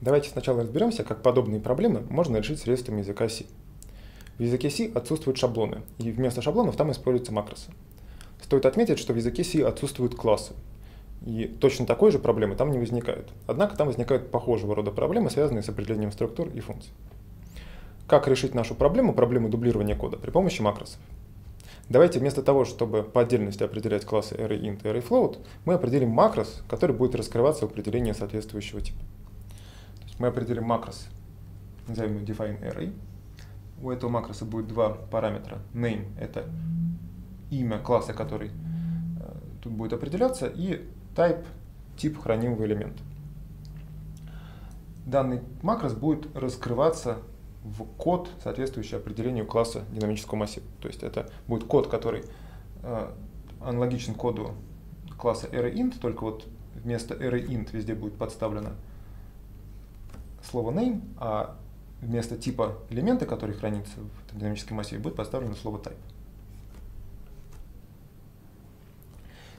Давайте сначала разберемся, как подобные проблемы можно решить средствами языка C. В языке C отсутствуют шаблоны, и вместо шаблонов там используются макросы. Стоит отметить, что в языке C отсутствуют классы, и точно такой же проблемы там не возникает. Однако там возникают похожего рода проблемы, связанные с определением структур и функций. Как решить нашу проблему, проблему дублирования кода при помощи макросов? Давайте вместо того, чтобы по отдельности определять классы arrayInt и arrayFloat, мы определим макрос, который будет раскрываться в определении соответствующего типа. Мы определим макрос, назовем его define У этого макроса будет два параметра. Name — это имя класса, который э, тут будет определяться, и type — тип хранимого элемента. Данный макрос будет раскрываться в код, соответствующий определению класса динамического массива. То есть это будет код, который э, аналогичен коду класса arrayInt, только вот вместо arrayInt везде будет подставлено слово name, а вместо типа элемента, который хранится в этом динамическом массиве, будет подставлено слово type.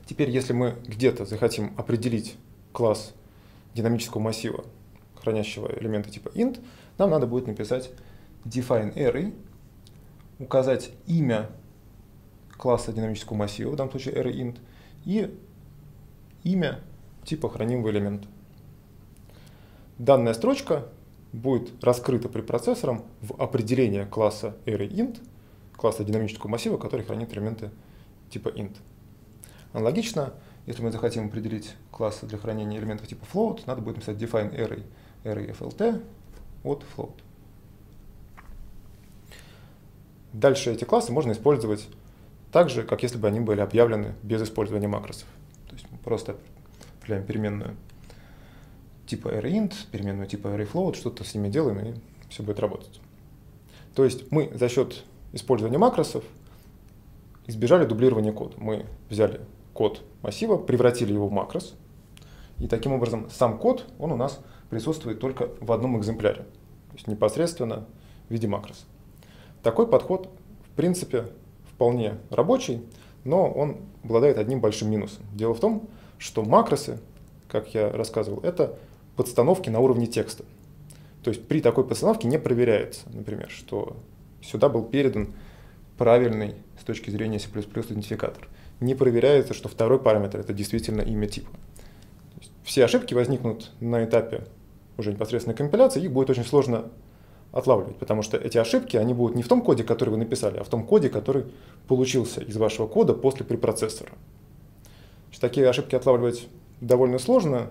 Теперь, если мы где-то захотим определить класс динамического массива, хранящего элементы типа int, нам надо будет написать define array, указать имя класса динамического массива, в данном случае array и имя типа хранимого элемента. Данная строчка будет раскрыта при процессором в определение класса array класса динамического массива, который хранит элементы типа int. Аналогично, если мы захотим определить классы для хранения элементов типа float, надо будет написать define array, array flt от float. Дальше эти классы можно использовать так же, как если бы они были объявлены без использования макросов. То есть мы просто определяем переменную типа arrayInt, переменную типа arrayFloat, что-то с ними делаем, и все будет работать. То есть мы за счет использования макросов избежали дублирования кода. Мы взяли код массива, превратили его в макрос, и таким образом сам код, он у нас присутствует только в одном экземпляре, то есть непосредственно в виде макроса. Такой подход, в принципе, вполне рабочий, но он обладает одним большим минусом. Дело в том, что макросы, как я рассказывал, это подстановки на уровне текста. То есть при такой подстановке не проверяется, например, что сюда был передан правильный с точки зрения C++ идентификатор. Не проверяется, что второй параметр это действительно имя типа. Все ошибки возникнут на этапе уже непосредственно компиляции, их будет очень сложно отлавливать, потому что эти ошибки, они будут не в том коде, который вы написали, а в том коде, который получился из вашего кода после препроцессора. Значит, такие ошибки отлавливать довольно сложно,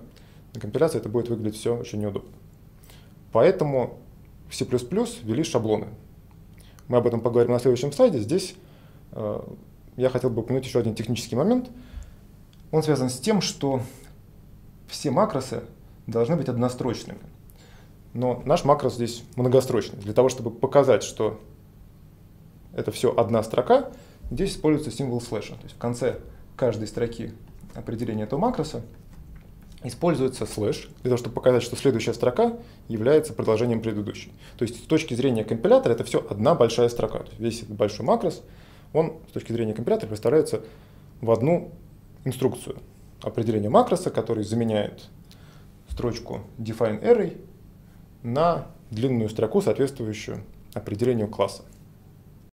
на компиляции это будет выглядеть все очень неудобно. Поэтому в C++ ввели шаблоны. Мы об этом поговорим на следующем слайде. Здесь э, я хотел бы упомянуть еще один технический момент. Он связан с тем, что все макросы должны быть однострочными. Но наш макрос здесь многострочный. Для того, чтобы показать, что это все одна строка, здесь используется символ слэша. То есть в конце каждой строки определения этого макроса используется слэш для того, чтобы показать, что следующая строка является продолжением предыдущей. То есть с точки зрения компилятора это все одна большая строка. То есть весь этот большой макрос, он с точки зрения компилятора представляется в одну инструкцию. Определение макроса, который заменяет строчку define array на длинную строку, соответствующую определению класса.